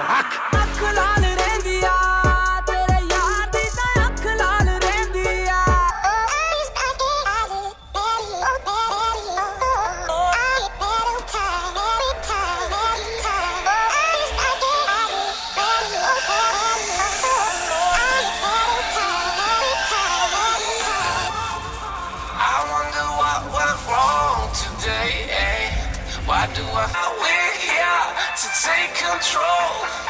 I wonder what went wrong today. Eh? Why do I to take control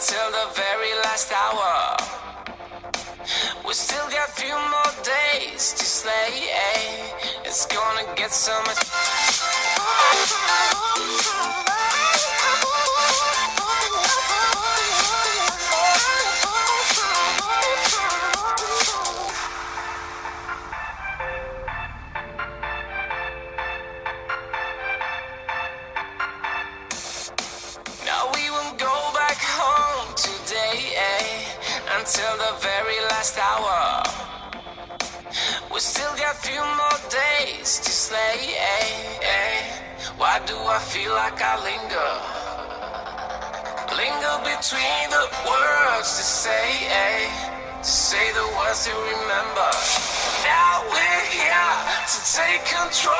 until the very last hour. We still got a few more days to slay. Eh? It's gonna get so much. Until the very last hour. We still got a few more days to slay. Eh, eh. Why do I feel like I linger? Linger between the words to say, eh, to say the words to remember. Now we're here to take control